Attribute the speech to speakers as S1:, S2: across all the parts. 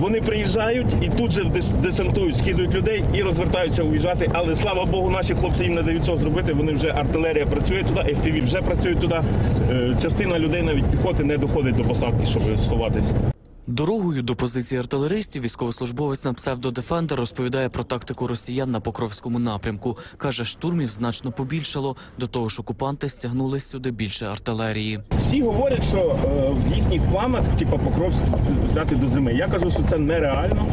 S1: Вони приїжджають і тут же дес- десантують, скидують людей і розвертаються уїжджати. Але слава Богу, наші хлопці їм не дають цього зробити. Вони вже артилерія працює туди, FPV вже працюють туди. Е, Частина людей навіть піхоти не доходить до посадки, щоб сховатись.
S2: Дорогою до позиції артилеристів військовослужбовець на псевдодефендер розповідає про тактику росіян на Покровському напрямку. Каже, штурмів значно побільшало. До того ж, окупанти стягнули сюди більше артилерії.
S1: Всі говорять, що е, в їхніх планах, типу, Покровськ взяти до зими. Я кажу, що це нереально.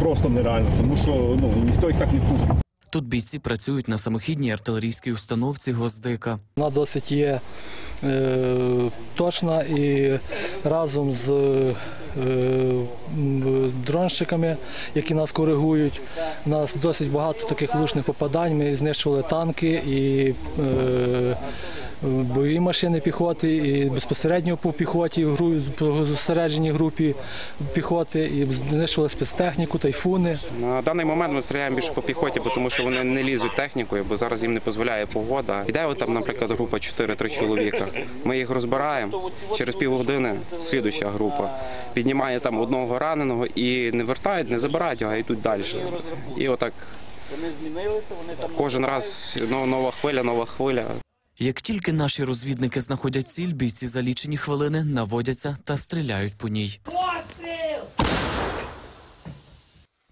S1: Просто нереально, тому що ну, ніхто їх так не пустить.
S2: Тут бійці працюють на самохідній артилерійській установці Гвоздика.
S3: Вона досить є точна і разом з е, дронщиками, які нас коригують. У нас досить багато таких влучних попадань. Ми знищували танки і е, бойові машини піхоти, і безпосередньо по піхоті, по зосередженій групі піхоти, і знищували спецтехніку, тайфуни.
S4: На даний момент ми стріляємо більше по піхоті, бо тому що вони не лізуть технікою, бо зараз їм не дозволяє погода. Іде от там, наприклад, група 4-3 чоловіка. Ми їх розбираємо. Через півгодини слідуща група піднімає там одного раненого і не вертають, не забирають його, а йдуть далі. І отак кожен раз ну, нова хвиля, нова хвиля.
S2: Як тільки наші розвідники знаходять ціль, бійці за лічені хвилини наводяться та стріляють по ній.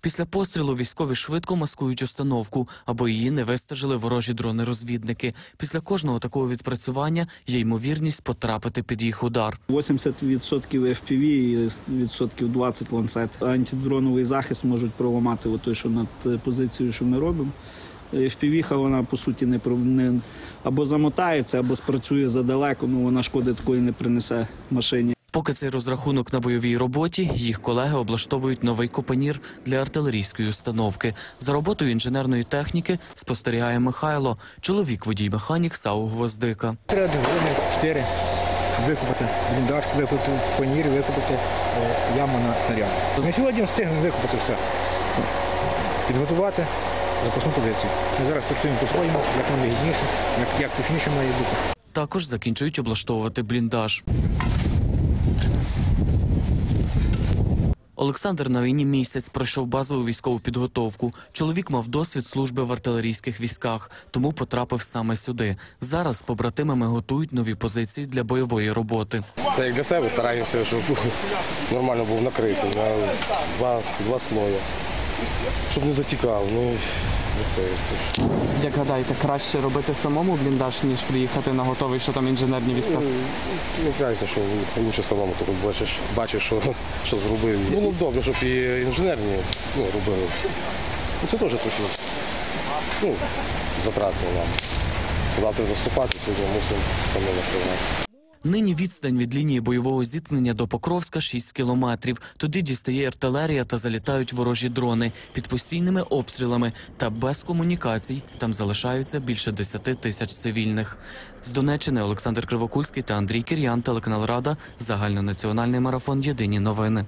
S2: Після пострілу військові швидко маскують установку, або її не вистежили ворожі дрони-розвідники. Після кожного такого відпрацювання є ймовірність потрапити під їх удар.
S5: 80% FPV і відсотків 20 ланцет. Антидроновий захист можуть проламати той, що над е, позицією, що ми робимо. FPV вона по суті не, не або замотається, або спрацює задалеко. Ну вона шкоди такої не принесе машині.
S2: Поки цей розрахунок на бойовій роботі, їх колеги облаштовують новий копанір для артилерійської установки. За роботою інженерної техніки спостерігає Михайло, чоловік водій механік САУ Гвоздика.
S6: Треба години, чотири, щоб викопати бліндаж, викопати панір, викопати е, яму на снаряд. Ми сьогодні встигнемо викопати все. Підготувати запасну позицію. Ми зараз працюємо по-своєму, як нам вигідніше, як, як точніше має бути.
S2: Також закінчують облаштовувати бліндаж. Олександр на війні місяць пройшов базову військову підготовку. Чоловік мав досвід служби в артилерійських військах, тому потрапив саме сюди. Зараз з побратимами готують нові позиції для бойової роботи.
S7: Та як для себе стараємося, щоб нормально був накритий на два, два слої. Щоб не затікав. Ну.
S8: Як гадаєте, краще робити самому бліндаж, ніж приїхати на готовий, що там інженерні війська?
S7: Ну, кажеться, що лучше самому то бачиш, бачиш, що, що зробив. Було б добре, щоб і інженерні ну, робили. Ну, це теж трохи ну, затратно нам. Завтра заступати, сьогодні мусимо самі накривати.
S2: Нині відстань від лінії бойового зіткнення до Покровська 6 кілометрів. Туди дістає артилерія та залітають ворожі дрони під постійними обстрілами та без комунікацій. Там залишаються більше 10 тисяч цивільних. З Донеччини Олександр Кривокульський та Андрій Кір'ян, телеканал Рада, загальнонаціональний марафон. Єдині новини.